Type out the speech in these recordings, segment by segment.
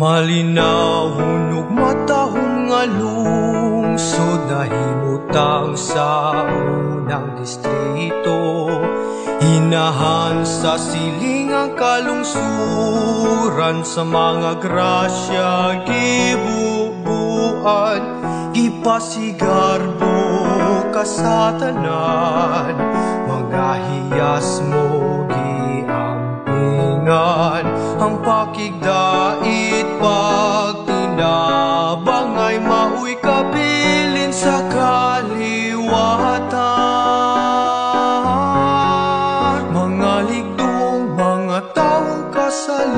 Malinaw hunog matahong nga lungsod na himutang sa unang distrito. Hinahan sa siling ang kalungsuran sa mga grasya gibubuan. Gipasigarbo kasatanan mga hiyas mo giampingan ang pakigdait pagtinabang ay mauy kabilin sa kaliwatan. Mga ligdong mga taong kasaligan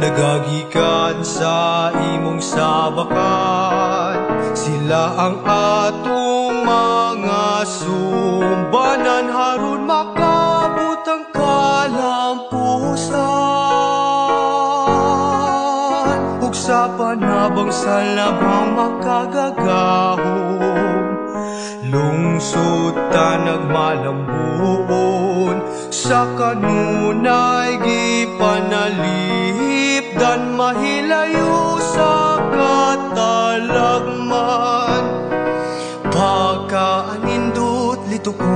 nagagikan sa imong sabakan. Sila ang atong mga sumbanan harun makabot sa panabang sa labang makagagahom lungsod ta nagmalambuon sa kanunay gipanalip dan mahilayo sa katalagman. Pagkaanindot litukon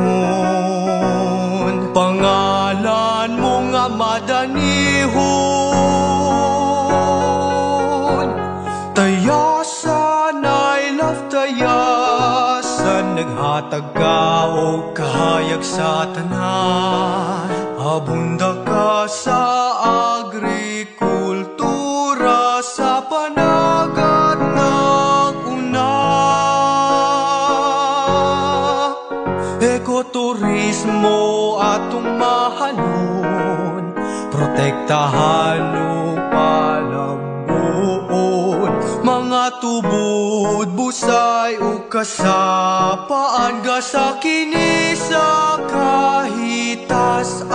pangalan mo nga madanihon tayasan naghatag o kahayag sa tanan. Abunda ka sa agrikultura sa panagat ng una. Ekoturismo atong mahalon protektahan o palambuon mga tubod busay o kasapaan ga sa kini sa kahitasan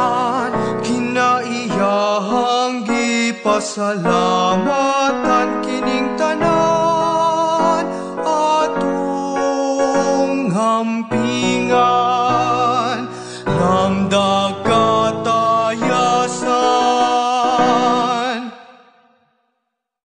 kinaiyahang gipasalamatan kining tanan atong hampingan. Lamdam